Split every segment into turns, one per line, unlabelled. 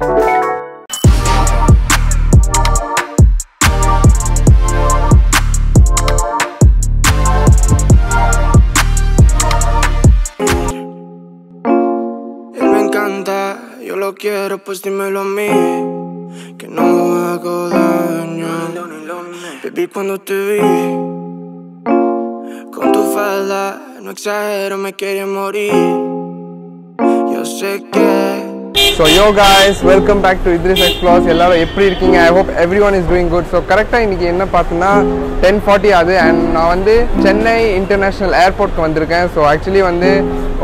Yo lo quiero, pues dímelo a mí. Que no hago daño. Baby, cuando te vi con tu falda, no exagero, me quería morir. Yo sé que
so yo guys welcome back to Idris explores எல்லாரும் எப்படி இருக்கீங்க? I hope everyone is doing good so கரெக்டாக இன்றைக்கி என்ன பார்த்தோன்னா ten forty ஆகுது. And நான் வந்து சென்னை இன்டர்நேஷ்னல் ஏர்போர்ட்க்கு வந்திருக்கேன். ஸோ ஆக்சுவலி வந்து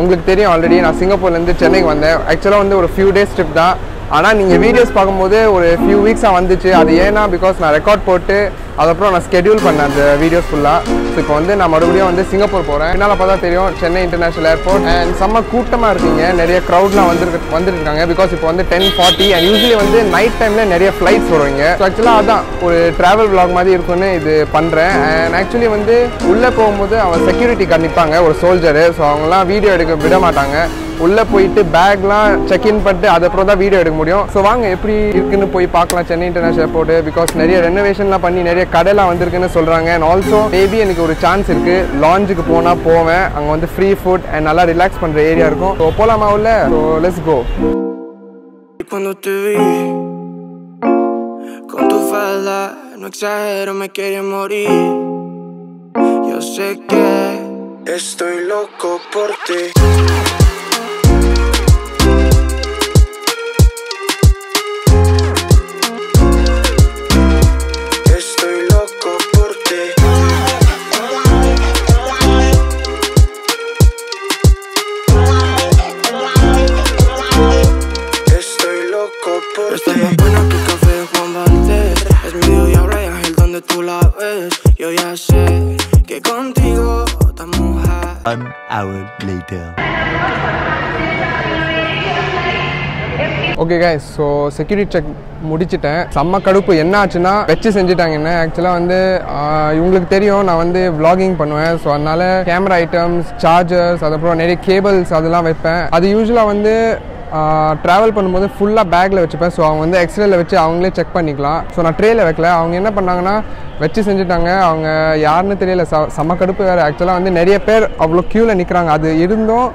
உங்களுக்கு தெரியும் ஆல்ரெடி நான் சிங்கப்பூர்லேருந்து சென்னைக்கு வந்தேன். ஆக்சுவலாக வந்து ஒரு ஃபியூ டேஸ் ட்ரிப் தான். ஆனால் நீங்கள் வீடியோஸ் பார்க்கும்போது ஒரு ஃபியூ வீக்ஸாக வந்துச்சு. அது ஏன்னா பிகாஸ் நான் ரெக்கார்ட் போட்டு அதுக்கப்புறம் நான் ஸ்கெடியூல் பண்ணேன் அந்த வீடியோஸ் ஃபுல்லாக ஸோ இப்போ வந்து நான் மறுபடியும் வந்து சிங்கப்பூர் போகிறேன் என்னால் பார்த்தா தெரியும் சென்னை இன்டர்நேஷனல் ஏர்போர்ட் அண்ட் செம்ம கூட்டமாக இருக்கீங்க. நிறைய க்ரௌட்லாம் வந்துருக்கு வந்துட்டு இருக்காங்க பிகாஸ் இப்போ வந்து டென் ஃபார்ட்டி அண்ட் யூஸ்வலி வந்து நைட் டைமில் நிறைய ஃப்ளைட்ஸ் வருவீங்க ஸோ ஆக்சுவலாக அதான் ஒரு ட்ராவல் விளாக் மாதிரி இருக்கும்னு இது பண்ணுறேன் அண்ட் ஆக்சுவலி வந்து உள்ளே போகும்போது அவன் செக்யூரிட்டி கண்டிப்பாங்க ஒரு சோல்ஜரு ஸோ அவங்களாம் வீடியோ எடுக்க விட மாட்டாங்க உள்ளே போயிட்டு பேக்லாம் செக்இன் பண்ணிட்டு அதுக்கப்புறம் தான் வீடியோ எடுக்க முடியும். ஸோ வாங்க எப்படி இருக்குன்னு போய் பார்க்கலாம். சென்னை இன்டர்நேஷனல் ஏர்போர்ட் பிகாஸ் நிறைய ரெனோவேஷன்லாம் பண்ணி நிறைய கடைலாம் வந்திருக்குன்னு சொல்கிறாங்க அண்ட் ஆல்சோ மேபி எனக்கு ஒரு சான்ஸ் இருக்குது லாஞ்சுக்கு போனால் போவேன். அங்கே வந்து ஃப்ரீ ஃபுட் அண்ட் நல்லா ரிலாக்ஸ் பண்ணுற ஏரியா இருக்கும். ஸோ போகலாமா உள்ள? So let's go
cuando te vi con tu falda, no exagero, me quería morir. Yo sé que estoy loco por ti.
Okay guy so security check முடிச்சிட்டேன். செம்ம கடுப்பு. என்ன ஆச்சுன்னா வச்சு செஞ்சுட்டாங்க என்ன? ஆக்சுவலாக வந்து இவங்களுக்கு தெரியும். நான் வந்து vlogging பண்ணுவேன். ஸோ அதனால கேமரா ஐட்டம்ஸ் சார்ஜர்ஸ் அதுக்கப்புறம் நிறைய கேபிள்ஸ் அதெல்லாம் வைப்பேன். அது யூஸ்வலாக வந்து ட்ராவல் பண்ணும்போது ஃபுல்லாக பேக்கில் வச்சுப்பேன். ஸோ அவங்க வந்து எக்ஸ்ரேல வச்சு அவங்களே செக் பண்ணிக்கலாம். ஸோ நான் ட்ரேல வைக்கல. அவங்க என்ன பண்ணாங்கன்னா வச்சு செஞ்சுட்டாங்க. அவங்க யாருன்னு தெரியல. ச செம்ம கடுப்பு வேறு. ஆக்சுவலாக வந்து நிறைய பேர் அவ்வளோ க்யூவில் நிற்கிறாங்க அது இருந்தும்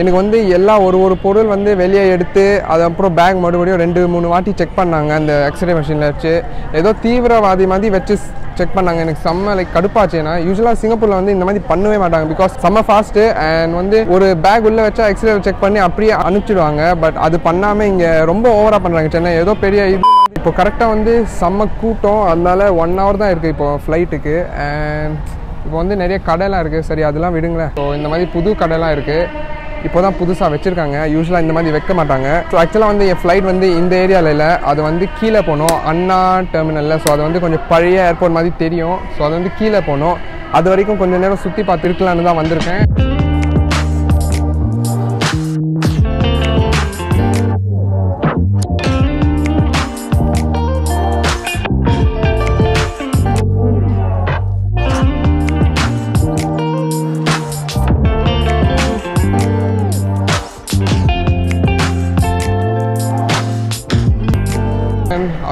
எனக்கு வந்து எல்லா ஒரு ஒரு பொருள் வந்து வெளியே எடுத்து அது அப்புறம் பேக் மறுபடியும் ரெண்டு மூணு வாட்டி செக் பண்ணாங்க. அந்த எக்ஸ்ரே மிஷினில் வச்சு. ஏதோ தீவிரவாதி மாதிரி வச்சு செக் பண்ணாங்க. எனக்கு செம்ம லைக் கடுப்பாச்சு. ஏன்னா யூஸ்வலாக சிங்கப்பூரில் வந்து இந்த மாதிரி பண்ணவே மாட்டாங்க. பிகாஸ் செம்ம ஃபாஸ்ட்டு அண்ட் வந்து ஒரு பேக் உள்ளே வச்சா எக்ஸ்ரே செக் பண்ணி அப்படியே அனுப்பிச்சிடுவாங்க. பட் அது பண்ணாமல் இங்கே ரொம்ப ஓவராக பண்ணுறாங்க சென்னை ஏதோ பெரிய இது இப்போ கரெக்டாக வந்து செம்ம கூட்டம். அதனால ஒன் ஹவர் தான் இருக்குது இப்போ ஃப்ளைட்டுக்கு அண்ட் இப்போ வந்து நிறைய கடைலாம் இருக்குது சரி அதெல்லாம் விடுங்களேன். ஸோ இந்த மாதிரி புது கடைலாம் இருக்குது இப்போ தான் புதுசாக வச்சுருக்காங்க யூஸ்வலாக இந்த மாதிரி வைக்க மாட்டாங்க. ஸோ ஆக்சுவலாக வந்து என் ஃப்ளைட் வந்து இந்த ஏரியாவில் இல்லை. அது வந்து கீழே போகணும் அண்ணா டெர்மினலில் ஸோ அது வந்து கொஞ்சம் பழைய ஏர்போர்ட் மாதிரி தெரியும். ஸோ அது வந்து கீழே போகணும் அது வரைக்கும் கொஞ்சம் நேரம் சுற்றி பார்த்துருக்கலான்னு தான் வந்திருக்கேன்.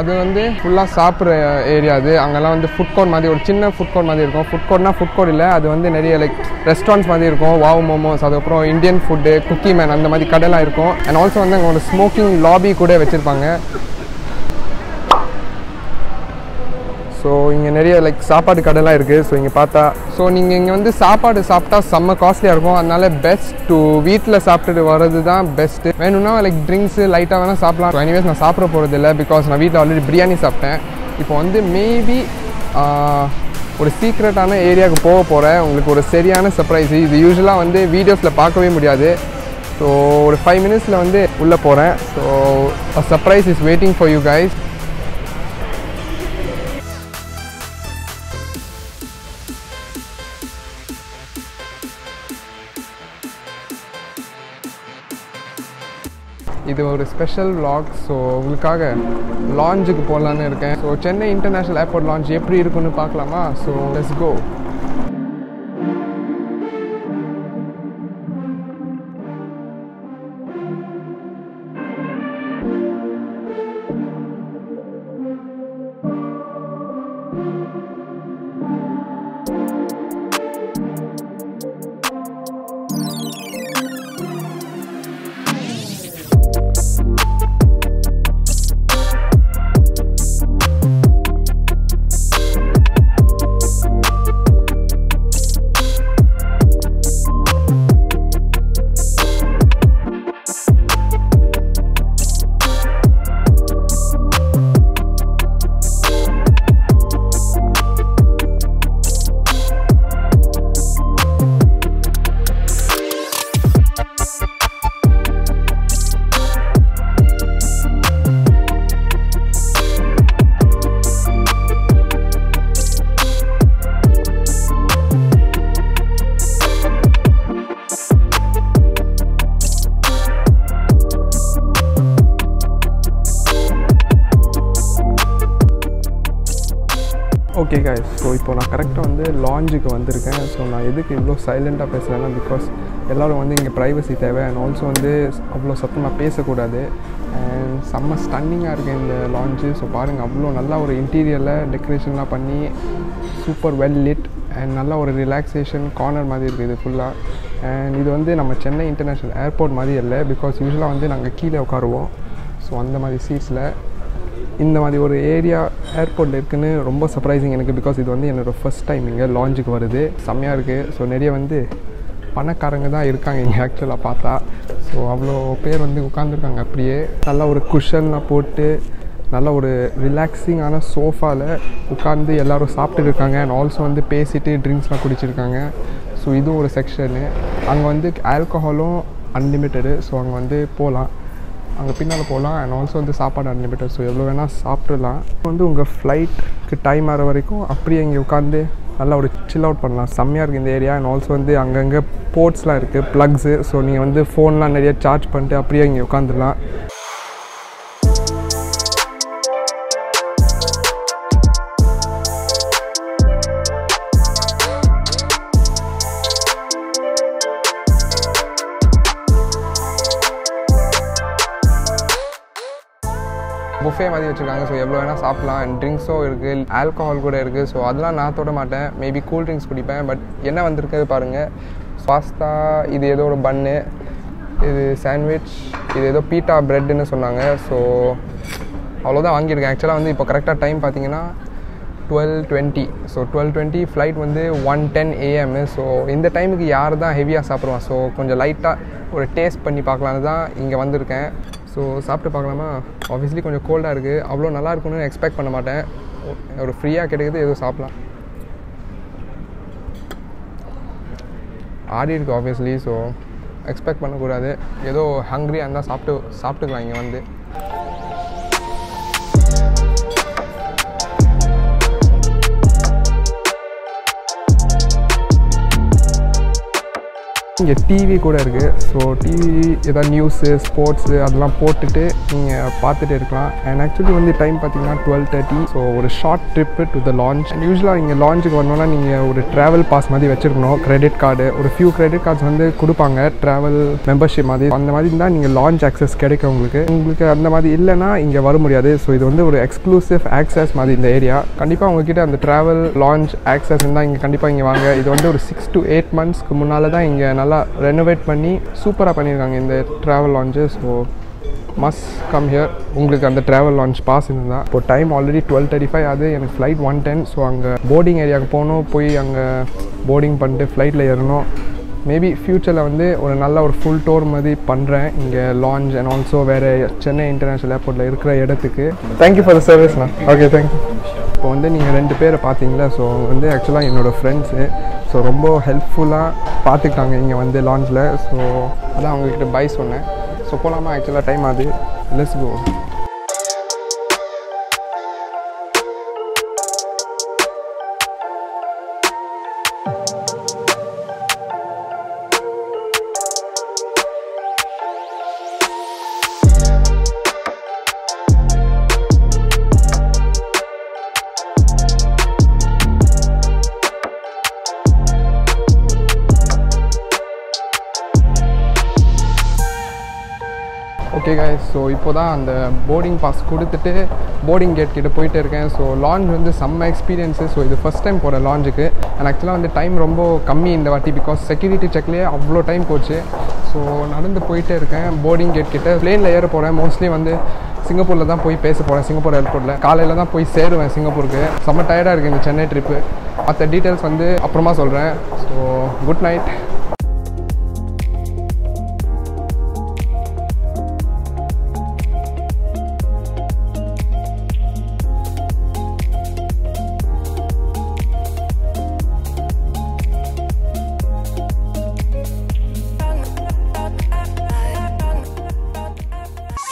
அது வந்து ஃபுல்லாக சாப்பிட்ற ஏரியா அது. அங்கெல்லாம் வந்து ஃபுட் கோர்ட் மாதிரி ஒரு சின்ன ஃபுட் கோர்ட் மாதிரி இருக்கும். ஃபுட் கோர்ட்னா ஃபுட் கோர்ட் இல்லை அது வந்து நிறைய லைக் ரெஸ்டாரண்ட்ஸ் மாதிரி இருக்கும். வாவ் மோமோஸ் அதுக்கப்புறம் இந்தியன் ஃபுட்டு குக்கி மேன் அந்த மாதிரி கடைலாம் இருக்கும். அண்ட் ஆல்சோ வந்து அங்கே ஒரு ஸ்மோக்கிங் லாபி கூட வச்சுருப்பாங்க. ஸோ இங்கே நிறைய லைக் சாப்பாடு கடைலாம் இருக்குது ஸோ இங்கே பார்த்தா ஸோ நீங்கள் இங்கே வந்து சாப்பாடு சாப்பிட்டா செம்ம காஸ்ட்லியாக இருக்கும். அதனால பெஸ்ட் டு வீட்டில் சாப்பிட்டுட்டு வர்றது தான் பெஸ்ட்டு வேணும்னா லைக் ட்ரிங்க்ஸு லைட்டாக வேணால் சாப்பிடலாம். எனிவேஸ் நான் சாப்பிட போகிறது இல்லை பிகாஸ் நான் வீட்டில் ஆல்ரெடி பிரியாணி சாப்பிட்டேன். இப்போ வந்து மேபி ஒரு சீக்ரெட்டான ஏரியாவுக்கு போக போகிறேன் உங்களுக்கு ஒரு சரியான சர்ப்ரைஸ் இது யூஸ்வலாக வந்து வீடியோஸில் பார்க்கவே முடியாது. ஸோ ஒரு ஃபைவ் மினிட்ஸில் வந்து உள்ளே போகிறேன் so surprise is waiting for you guys இது ஒரு ஸ்பெஷல் vlog ஸோ உங்களுக்காக லாஞ்சுக்கு போகலான்னு இருக்கேன். So Chennai international airport lounge எப்படி இருக்குன்னு பார்க்கலாமா? So let's go okay guys. So இப்போ நான் கரெக்டாக வந்து லாஞ்சுக்கு வந்திருக்கேன். ஸோ நான் எதுக்கு இவ்வளோ சைலண்ட்டாக பேசுகிறேன்னா பிகாஸ் எல்லோரும் வந்து இங்கே ப்ரைவசி தேவை. அண்ட் ஆல்சோ வந்து அவ்வளோ சத்தமாக பேசக்கூடாது. அண்ட் செம்ம ஸ்டன்னிங்காக இருக்குது இந்த லாஞ்சு ஸோ பாருங்கள் அவ்வளோ நல்லா ஒரு இன்டீரியரில் டெக்கரேஷன்லாம் பண்ணி சூப்பர் வெல் லிட் அண்ட் நல்லா ஒரு ரிலாக்ஸேஷன் கார்னர் மாதிரி இருக்குது இது ஃபுல்லாக அண்ட் இது வந்து நம்ம சென்னை இன்டர்நேஷ்னல் ஏர்போர்ட் மாதிரி இல்லை பிகாஸ் யூஸ்வலாக வந்து நாங்கள் கீழே உட்காருவோம். ஸோ அந்த மாதிரி சீட்ஸில் இந்த மாதிரி ஒரு ஏரியா ஏர்போர்ட்டில் இருக்குன்னு ரொம்ப சர்ப்ரைசிங் எனக்கு பிகாஸ் இது வந்து என்னோடய ஃபஸ்ட் டைம் இங்கே லாஞ்சுக்கு வருது. செம்மையாக இருக்குது ஸோ நிறைய வந்து பணக்காரங்க தான் இருக்காங்க இங்கே ஆக்சுவலாக பார்த்தா. ஸோ அவ்வளோ பேர் வந்து உட்காந்துருக்காங்க அப்படியே. நல்லா ஒரு குஷன்லாம் போட்டு நல்ல ஒரு ரிலாக்ஸிங்கான சோஃபாவில் உட்காந்து எல்லோரும் சாப்பிட்டு இருக்காங்க. அண்ட் ஆல்சோ வந்து பேசிட்டு ட்ரிங்க்ஸ்லாம் குடிச்சிருக்காங்க. ஸோ இதுவும் ஒரு செக்ஷனு அங்கே வந்து ஆல்கஹாலும் அன்லிமிட்டடு ஸோ அங்கே வந்து போகலாம் அங்கே பின்னால் போகலாம் அண்ட் ஆல்சோ வந்து சாப்பாடு அன்லிமிட்டட் ஸோ எவ்வளோ வேணால் சாப்பிடலாம். வந்து உங்கள் ஃப்ளைட்டுக்கு டைம் ஆகிற வரைக்கும் அப்படியே இங்கே உட்காந்து நல்லா ஒரு சில் அவுட் பண்ணலாம். செம்மையாக இருக்குது இந்த ஏரியா அண்ட் ஆல்சோ வந்து அங்கங்கே போர்ட்ஸ்லாம் இருக்குது ப்ளக்ஸு ஸோ நீங்கள் வந்து ஃபோன்லாம் நிறைய சார்ஜ் பண்ணிட்டு அப்படியே இங்கே உட்காந்துடலாம் புஃபே வச்சுருக்காங்க. ஸோ எவ்வளோ வேணால் சாப்பிட்லாம். அண்ட் ட்ரிங்க்ஸும் இருக்குது ஆல்கஹால் கூட இருக்குது ஸோ அதெல்லாம் நான் தொட மாட்டேன். மேபி கூல் ட்ரிங்க்ஸ் குடிப்பேன். பட் என்ன வந்திருக்குது பாருங்கள் பாஸ்தா இது ஏதோ ஒரு பன்னு இது சாண்ட்விச் இது ஏதோ பீட்டா ப்ரெட்டுன்னு சொன்னாங்க. ஸோ அவ்வளோதான் வாங்கியிருக்கேன். ஆக்சுவலாக வந்து இப்போ கரெக்டாக டைம் பார்த்தீங்கன்னா twelve twenty so twelve twenty flight வந்து ஒன் டென் ஏஎம்மு ஸோ இந்த டைமுக்கு யார் தான் ஹெவியாக சாப்பிடுவான்? ஸோ கொஞ்சம் லைட்டாக ஒரு டேஸ்ட் பண்ணி பார்க்கலான்னு தான் இங்கே வந்திருக்கேன். ஸோ சாப்பிட்டு பார்க்கலாமா? ஆப்வியஸ்லி கொஞ்சம் கோல்டாக இருக்குது அவ்வளோ நல்லா இருக்கும்னு எக்ஸ்பெக்ட் பண்ண மாட்டேன். ஒரு ஃப்ரீயாக கிடைக்குது எதுவும் சாப்பிட்லாம். ஆடி இருக்குது ஆப்வியஸ்லி ஸோ எக்ஸ்பெக்ட் பண்ணக்கூடாது. ஏதோ ஹங்க்ரியாக இருந்தால் சாப்பிட்டு சாப்பிட்டுக்கலாம் இங்கே வந்து. இங்கே டிவி கூட இருக்குது ஸோ டிவி ஏதாவது நியூஸு ஸ்போர்ட்ஸு அதெல்லாம் போட்டுட்டு நீங்கள் பார்த்துட்டு இருக்கலாம். அண்ட் ஆக்சுவலி வந்து டைம் பார்த்தீங்கன்னா டுவெல் தேர்ட்டி ஸோ ஒரு short trip to the lounge and யூஸ்வலாக இங்கே லான்ச்சுக்கு வரணும்னா நீங்கள் ஒரு ட்ராவல் பாஸ் மாதிரி வச்சுருக்கணும். கிரெடிட் கார்டு ஒரு ஃபியூ கிரெடிட் கார்ட்ஸ் வந்து கொடுப்பாங்க. ட்ராவல் மெம்பர்ஷிப் மாதிரி. அந்த மாதிரி இருந்தால் நீங்கள் லான்ச் ஆக்சஸ் கிடைக்கும் உங்களுக்கு உங்களுக்கு அந்த மாதிரி இல்லைன்னா இங்கே வர முடியாது. ஸோ இது வந்து ஒரு எக்ஸ்க்ளூசிவ் ஆக்சஸ் மாதிரி இந்த ஏரியா கண்டிப்பாக உங்ககிட்ட அந்த ட்ராவல் லான்ச் ஆக்சஸ் இருந்தால் இங்கே கண்டிப்பாக இங்கே வாங்க. இது வந்து ஒரு சிக்ஸ் டு எயிட் மந்த்ஸ்க்கு முன்னால் தான் இங்கே நான் நல்லா ரெனோவேட் பண்ணி சூப்பராக பண்ணியிருக்காங்க இந்த travel lounge so must come here உங்களுக்கு அந்த ட்ராவல் லான்ச் பாஸ் இருந்தால் இப்போ time already twelve thirty five அது எனக்கு ஃப்ளைட் ஒன் டென் ஸோ அங்கே போர்டிங் ஏரியாவுக்கு போகணும். போய் அங்கே போர்டிங் பண்ணிட்டு ஃப்ளைட்டில் ஏறணும். மேபி ஃப்யூச்சரில் வந்து ஒரு நல்ல ஒரு ஃபுல் டோர் மாதிரி பண்ணுறேன் இங்கே லான்ச் அண்ட் ஆல்சோ வேறு சென்னை இன்டர்நேஷ்னல் ஏர்போர்ட்டில் இருக்கிற இடத்துக்கு. தேங்க்யூ ஃபார் த சர்வீஸ்ண்ணா ஓகே தேங்க்யூ இப்போ வந்து நீங்கள் ரெண்டு பேரை பார்த்தீங்களா? ஸோ வந்து ஆக்சுவலாக என்னோடய ஃப்ரெண்ட்ஸு ஸோ ரொம்ப ஹெல்ப்ஃபுல்லாக பார்த்துக்கிட்டாங்க இங்கே வந்து லான்ச்சில் ஸோ அதான் அவங்கக்கிட்ட பை சொன்னேன். ஸோ போகலாமா ஆக்சுவலாக டைம் ஆகுது. Let's go okay guys so இப்போ தான் அந்த போர்டிங் பாஸ் கொடுத்துட்டு போர்டிங் கேட் கிட்டே போயிட்டு இருக்கேன். ஸோ லான்ச் வந்து செம்ம எக்ஸ்பீரியன்ஸு ஸோ இது ஃபஸ்ட் டைம் போகிற லான்ச்சுக்கு அண்ட் ஆக்சுவலாக வந்து டைம் ரொம்ப கம்மி இந்த வாட்டி பிகாஸ் செக்யூரிட்டி செக்லேயே அவ்வளோ டைம் போச்சு. ஸோ நடந்து போயிட்டே இருக்கேன். போர்டிங் கேட் கிட்ட பிளேனில் ஏற போகிறேன் மோஸ்ட்லி வந்து சிங்கப்பூரில் தான் போய் பேச போகிறேன் சிங்கப்பூர் ஏர்போர்ட்டில் காலையில் தான் போய் சேருவேன் சிங்கப்பூருக்கு. செம்ம டயர்டாக இருக்குது இந்த சென்னை ட்ரிப்பு மற்ற டீட்டெயில்ஸ் வந்து அப்புறமா சொல்கிறேன் so good night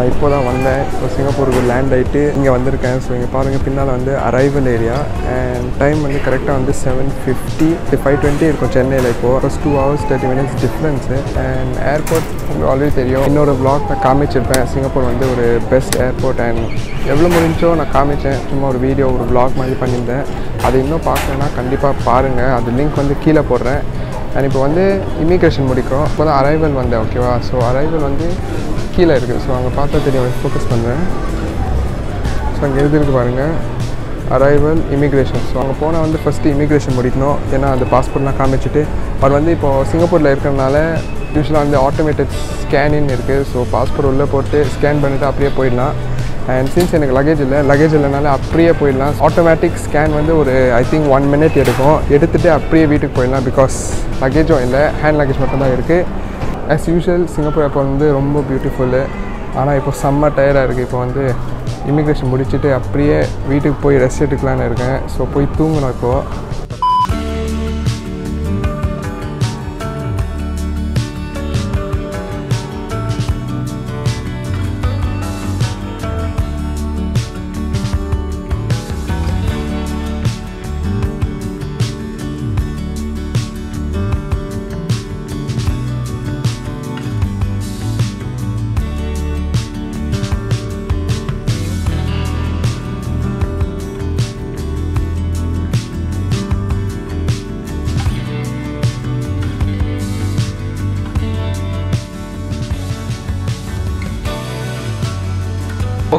நான் இப்போ தான் வந்தேன். ஸோ சிங்கப்பூருக்கு லேண்ட் ஆகிட்டு இங்கே வந்திருக்கேன். ஸோ இங்கே பாருங்கள் பின்னால் வந்து அரைவல் ஏரியா அண்ட் டைம் வந்து கரெக்டாக வந்து செவன் ஃபிஃப்டி ஃபைவ் டுவெண்ட்டி இருக்கும் சென்னையில் இப்போது first two hours thirty minutes difference and airport உங்களுக்கு ஆல்ரெடி தெரியும். இன்னொரு vlog நான் காமிச்சிருப்பேன். சிங்கப்பூர் வந்து ஒரு பெஸ்ட் ஏர்போர்ட் அண்ட் எவ்வளோ முடிஞ்சோ நான் காமிச்சேன். சும்மா ஒரு வீடியோ ஒரு vlog மாதிரி பண்ணியிருந்தேன். அதை இன்னும் பார்க்கலன்னா கண்டிப்பாக பாருங்கள் அது லிங்க் வந்து கீழே போடுறேன். அண்ட் இப்போ வந்து இமிக்ரேஷன் முடிக்கிறோம். இப்போ தான் அரைவல் வந்தேன் ஓகேவா ஸோ அரைவல் வந்து கீழே இருக்குது ஸோ அங்கே பார்த்தா தெரியும் ஃபோக்கஸ் பண்ணுறேன் ஸோ அங்கே எழுதிருக்கு பாருங்கள் அரைவல் இமிக்ரேஷன் ஸோ அங்கே போனால் வந்து ஃபஸ்ட்டு இமிக்ரேஷன் முடிக்கணும். ஏன்னா அந்த பாஸ்போர்ட்லாம் காமிச்சிட்டு. அவர் வந்து இப்போது சிங்கப்பூரில் இருக்கிறனால யூஸ்வலாக வந்து ஆட்டோமேட்டட் ஸ்கேனின்னு இருக்குது ஸோ பாஸ்போர்ட் உள்ளே போட்டு ஸ்கேன் பண்ணிவிட்டு அப்படியே போயிடலாம். அண்ட் சின்ஸ் எனக்கு லக்கேஜ் இல்லை லக்கேஜ் இல்லைனால அப்படியே போயிடலாம். ஆட்டோமேட்டிக் ஸ்கேன் வந்து ஒரு ஐ திங்க் ஒன் மினிட் எடுக்கும். எடுத்துகிட்டு அப்படியே வீட்டுக்கு போயிடலாம் பிகாஸ் லக்கேஜும் இல்லை ஹேண்ட் லக்கேஜ் மட்டும்தான் இருக்குது ஆஸ் யூஷுவல் சிங்கப்பூர் ஏர்போர்ட் வந்து ரொம்ப பியூட்டிஃபுல்லு ஆனால் இப்போ செம்ம டயர்டாக இருக்குது இப்போ வந்து இமிக்ரேஷன் முடிச்சுட்டு அப்படியே வீட்டுக்கு போய் ரெஸ்ட் எடுக்கலான்னு இருக்கேன். ஸோ போய் தூங்கணும் இப்போது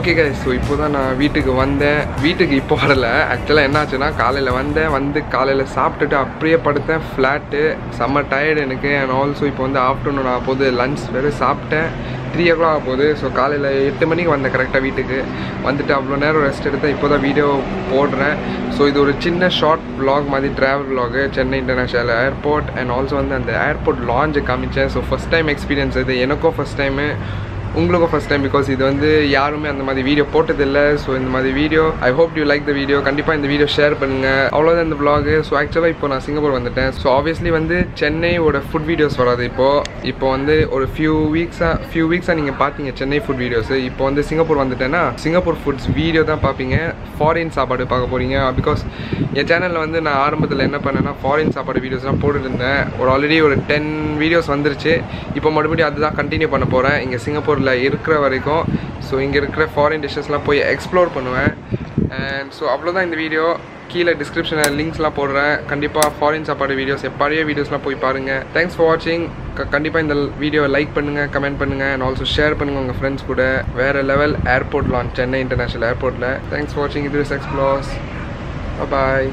ஓகே கதை ஸோ இப்போ தான் நான் வீட்டுக்கு வந்தேன். வீட்டுக்கு இப்போ வரல. ஆக்சுவலாக என்னாச்சுன்னா காலையில் வந்தேன். வந்து காலையில் சாப்பிட்டுட்டு அப்படியே படுத்தேன். ஃப்ளாட்டு செம்ம டயர்டு எனக்கு. அண்ட் ஆல்சோ இப்போ வந்து ஆஃப்டர்நூன் ஆக போகுது. லஞ்ச் வெறும் சாப்பிட்டேன். த்ரீ ஓ கிளாக் ஆக போகுது. ஸோ காலையில் எட்டு மணிக்கு வந்தேன் கரெக்டாக வீட்டுக்கு. வந்துட்டு அவ்வளோ நேரம் ரெஸ்ட் எடுத்தேன். இப்போ தான் வீடியோ போடுறேன். ஸோ இது ஒரு சின்ன ஷார்ட் vlog மாதிரி travel vlog Chennai international airport and also வந்து அந்த ஏர்போர்ட் லான்ச்சை காமிச்சேன். ஸோ ஃபஸ்ட் டைம் எக்ஸ்பீரியன்ஸ் இது. எனக்கும் ஃபஸ்ட் டைமு உங்களுக்கும் ஃபஸ்ட் டைம் பிகாஸ் இது வந்து யாருமே அந்த மாதிரி வீடியோ போட்டதில்லை. ஸோ இந்த மாதிரி video I hope you like the video கண்டிப்பாக இந்த வீடியோ ஷேர் பண்ணுங்கள் அவ்வளோதான் இந்த vlog. ஸோ ஆக்சுவலாக இப்போ நான் சிங்கப்பூர் வந்துட்டேன். ஸோ ஆப்வியஸ்லி வந்து சென்னையோட ஃபுட் வீடியோஸ் வராது இப்போது இப்போ வந்து ஒரு ஃபியூ வீக்ஸாக ஃபியூ வீக்ஸாக நீங்கள் பார்த்தீங்க சென்னை ஃபுட் வீடியோஸ் இப்போ வந்து சிங்கப்பூர் வந்துட்டேன்னா சிங்கப்பூர் ஃபுட்ஸ் வீடியோ தான் பார்ப்பீங்க ஃபாரின் சாப்பாடு பார்க்க போகிறீங்க பிகாஸ் என் சேனலில் வந்து நான் ஆரம்பத்தில் என்ன பண்ணேன்னா ஃபாரின் சாப்பாடு வீடியோஸ்லாம் போட்டுருந்தேன் ஒரு ஆல்ரெடி ஒரு டென் வீடியோஸ் வந்துருச்சு. இப்போ மறுபடியும் அதுதான் கண்டினியூ பண்ண போகிறேன் இங்கே சிங்கப்பூர் சிங்கப்பூரில் இருக்கிற வரைக்கும். ஸோ இங்கே இருக்கிற ஃபாரின் டிஷ்ஷஸ்லாம் போய் எக்ஸ்ப்ளோர் பண்ணுவேன். அண்ட் ஸோ அவ்வளோதான் இந்த வீடியோ கீழே டிஸ்கிரிப்ஷனில் லிங்க்ஸ்லாம் போடுறேன். கண்டிப்பாக ஃபாரின் சாப்பாடு வீடியோஸ் பழைய வீடியோஸ்லாம் போய் பாருங்கள் தேங்க்ஸ் ஃபார் வாட்சிங் கண்டிப்பாக இந்த வீடியோவை லைக் பண்ணுங்கள் கமெண்ட் பண்ணுங்கள் அண்ட் ஆல்சோ ஷேர் பண்ணுங்கள் உங்கள் ஃப்ரெண்ட்ஸ் கூட. வேறு level airport lounge Chennai international ஏர்போர்ட்டில் தேங்க்ஸ் ஃபார் வாட்சிங் இது எக்ஸ்ப்ளோர்ஸ் பாய்